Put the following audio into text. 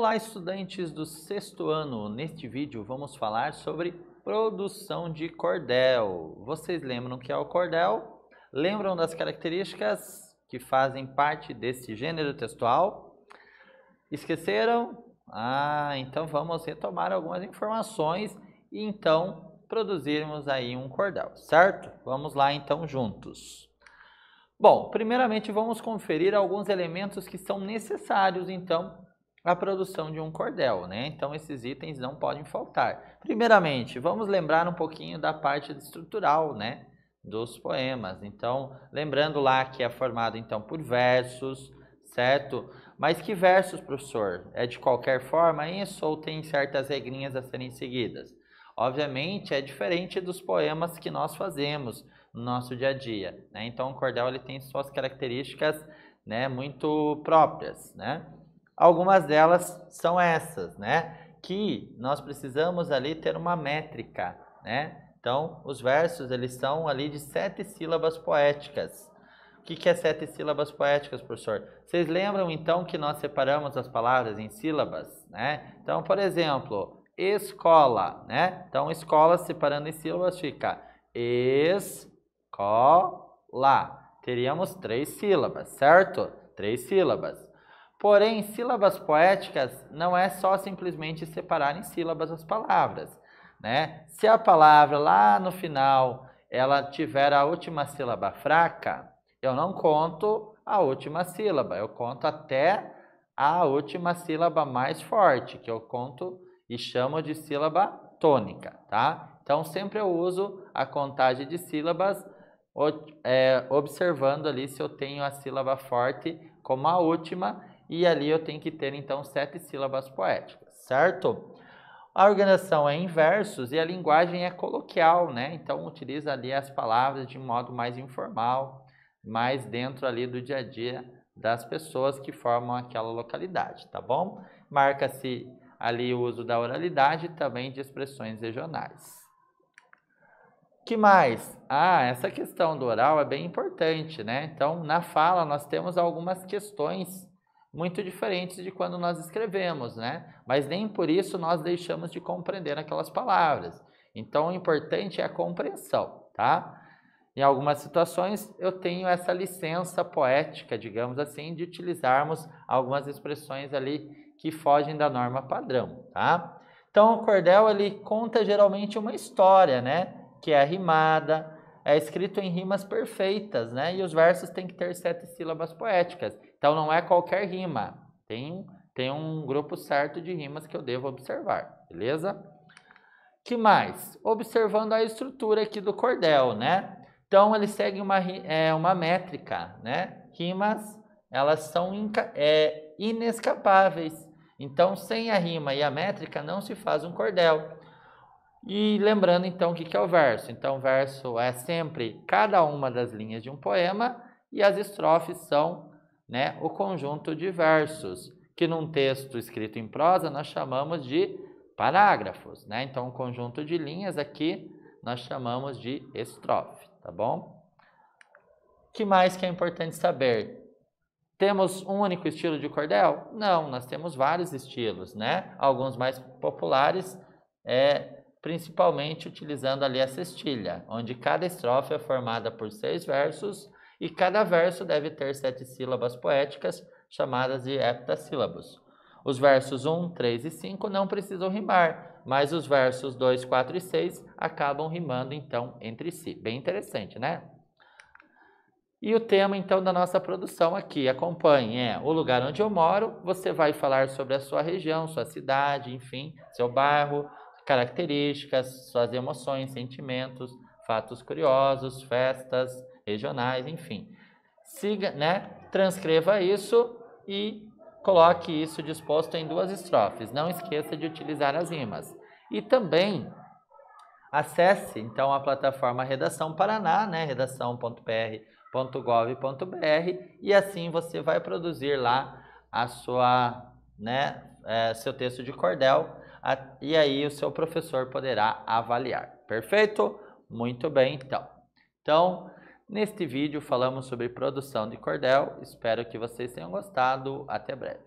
Olá, estudantes do sexto ano. Neste vídeo vamos falar sobre produção de cordel. Vocês lembram que é o cordel? Lembram das características que fazem parte desse gênero textual? Esqueceram? Ah, então vamos retomar algumas informações e então produzirmos aí um cordel, certo? Vamos lá então juntos. Bom, primeiramente vamos conferir alguns elementos que são necessários então à produção de um cordel, né? Então esses itens não podem faltar. Primeiramente, vamos lembrar um pouquinho da parte estrutural, né? Dos poemas. Então, lembrando lá que é formado então por versos, certo? Mas que versos, professor? É de qualquer forma isso ou tem certas regrinhas a serem seguidas? Obviamente é diferente dos poemas que nós fazemos no nosso dia a dia. Né? Então o cordel ele tem suas características né, muito próprias. Né? Algumas delas são essas, né? que nós precisamos ali ter uma métrica. Né? Então os versos eles são ali de sete sílabas poéticas. O que, que é sete sílabas poéticas, professor? Vocês lembram então que nós separamos as palavras em sílabas? Né? Então, por exemplo, escola, né? Então, escola separando em sílabas fica es Cola. Teríamos três sílabas, certo? Três sílabas. Porém, sílabas poéticas não é só simplesmente separar em sílabas as palavras, né? Se a palavra lá no final ela tiver a última sílaba fraca, eu não conto a última sílaba, eu conto até a última sílaba mais forte, que eu conto e chamo de sílaba tônica, tá? Então sempre eu uso a contagem de sílabas é, observando ali se eu tenho a sílaba forte como a última e ali eu tenho que ter então sete sílabas poéticas, certo? A organização é em versos e a linguagem é coloquial, né? Então utiliza ali as palavras de modo mais informal, mais dentro ali do dia a dia das pessoas que formam aquela localidade, tá bom? Marca-se ali o uso da oralidade e também de expressões regionais que mais? Ah, essa questão do oral é bem importante, né? Então, na fala, nós temos algumas questões muito diferentes de quando nós escrevemos, né? Mas nem por isso nós deixamos de compreender aquelas palavras. Então, o importante é a compreensão, tá? Em algumas situações, eu tenho essa licença poética, digamos assim, de utilizarmos algumas expressões ali que fogem da norma padrão, tá? Então, o cordel, ele conta geralmente uma história, né? que é rimada, é escrito em rimas perfeitas, né? E os versos têm que ter sete sílabas poéticas. Então não é qualquer rima. Tem, tem um grupo certo de rimas que eu devo observar, beleza? que mais? Observando a estrutura aqui do cordel, né? Então ele segue uma, é, uma métrica, né? Rimas, elas são é, inescapáveis. Então, sem a rima e a métrica, não se faz um cordel. E lembrando então o que é o verso. Então, o verso é sempre cada uma das linhas de um poema e as estrofes são né, o conjunto de versos, que num texto escrito em prosa nós chamamos de parágrafos. Né? Então, o conjunto de linhas aqui nós chamamos de estrofe, tá bom? O que mais que é importante saber? Temos um único estilo de cordel? Não, nós temos vários estilos, né? Alguns mais populares é principalmente utilizando ali a cestilha, onde cada estrofe é formada por seis versos e cada verso deve ter sete sílabas poéticas, chamadas de heptassílabos. Os versos 1, 3 e 5 não precisam rimar, mas os versos 2, 4 e 6 acabam rimando então entre si. Bem interessante, né? E o tema então da nossa produção aqui, acompanhe, é o lugar onde eu moro, você vai falar sobre a sua região, sua cidade, enfim, seu bairro, características, suas emoções, sentimentos, fatos curiosos, festas regionais, enfim. Siga, né? Transcreva isso e coloque isso disposto em duas estrofes. Não esqueça de utilizar as rimas. E também acesse então a plataforma Redação Paraná, né? redação.pr.gov.br e assim você vai produzir lá a sua, né, é, seu texto de cordel e aí o seu professor poderá avaliar. Perfeito? Muito bem, então. Então, neste vídeo falamos sobre produção de cordel. Espero que vocês tenham gostado. Até breve.